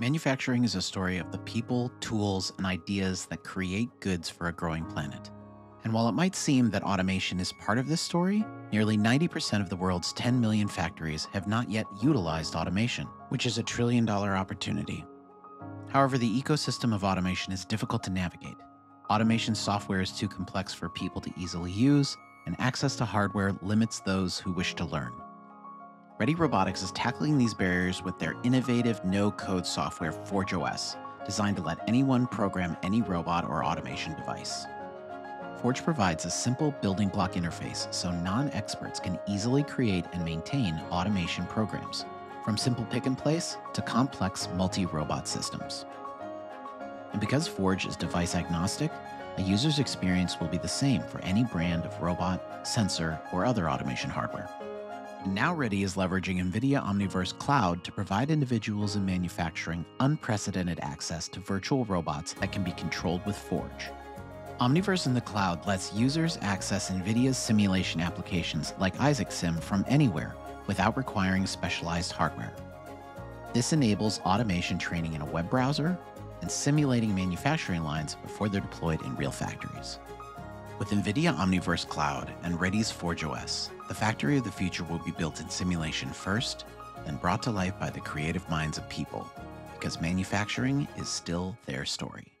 Manufacturing is a story of the people, tools, and ideas that create goods for a growing planet. And while it might seem that automation is part of this story, nearly 90% of the world's 10 million factories have not yet utilized automation, which is a trillion dollar opportunity. However, the ecosystem of automation is difficult to navigate. Automation software is too complex for people to easily use, and access to hardware limits those who wish to learn. Ready Robotics is tackling these barriers with their innovative no code software ForgeOS, designed to let anyone program any robot or automation device. Forge provides a simple building block interface so non experts can easily create and maintain automation programs, from simple pick and place to complex multi robot systems. And because Forge is device agnostic, a user's experience will be the same for any brand of robot, sensor, or other automation hardware. Now Ready is leveraging NVIDIA Omniverse Cloud to provide individuals in manufacturing unprecedented access to virtual robots that can be controlled with Forge. Omniverse in the cloud lets users access NVIDIA's simulation applications like Isaac Sim from anywhere without requiring specialized hardware. This enables automation training in a web browser and simulating manufacturing lines before they're deployed in real factories. With NVIDIA Omniverse Cloud and Ready's ForgeOS, the factory of the future will be built in simulation first, then brought to life by the creative minds of people, because manufacturing is still their story.